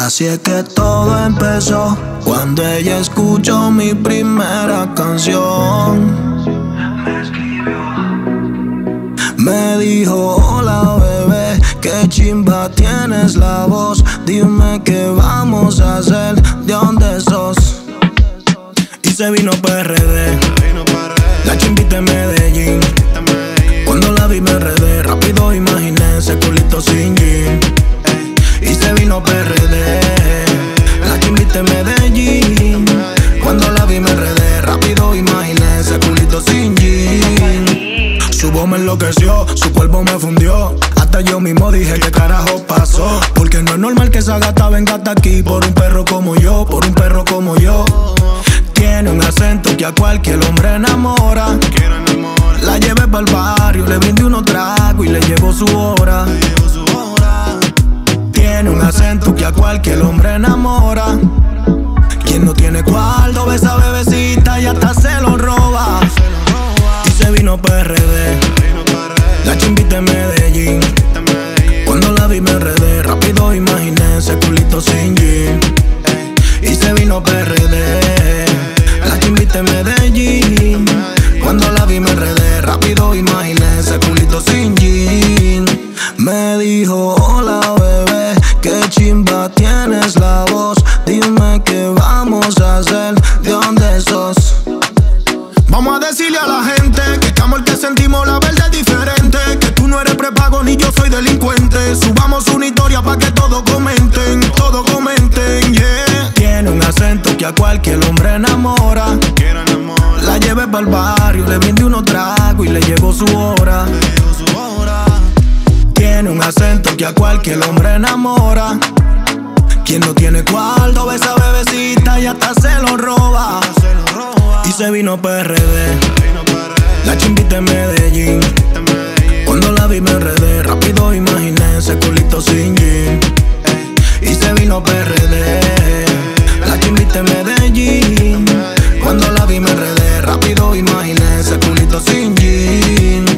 Así es que todo empezó cuando ella escuchó mi primera canción. Me dijo, hola bebé, qué chimba tienes la voz. Dime qué vamos a hacer, de dónde sos. Y se vino PRD, la chimbita en Medellín. Cuando la vi me enredé, rápido imaginé ese culito sin jean. Y se vino PRD, me enloqueció, su cuerpo me fundió. Hasta yo mismo dije qué carajo pasó. Porque no es normal que esa gata venga hasta aquí por un perro como yo, por un perro como yo. Tiene un acento que a cualquier hombre enamora. La llevé para el barrio, le brindé unos tragos y le llegó su hora. Tiene un acento que a cualquier hombre enamora. Quien no tiene cuarto ve esa bebecita y hasta se lo roba. La chimbita en Medellín. Cuando la vi me enredé, rápido imaginé ese culito sin jean. Y se vino PRD, la chimbita en Medellín. Cuando la vi me enredé, rápido imaginé ese culito sin jean. Me dijo, hola bebé, qué chimba tienes la voz. Dime Vamos a decirle a la gente que estamos el que sentimos la verdad es diferente. Que tú no eres prepago ni yo soy delincuente. Subamos una historia para que todos comenten, todos comenten, yeah. Tiene un acento que a cualquier hombre enamora. La llevé para el barrio, le brindé unos tragos y le llegó su hora. Tiene un acento que a cualquier hombre enamora. Quien no tiene cuarto ve esa bebecita y hasta se lo roba se vino PRD. La chimbita en Medellín. Cuando la vi me enredé, rápido imaginé ese culito sin jean. Y se vino PRD. La chimbita en Medellín. Cuando la vi me enredé, rápido imaginé ese culito sin jean.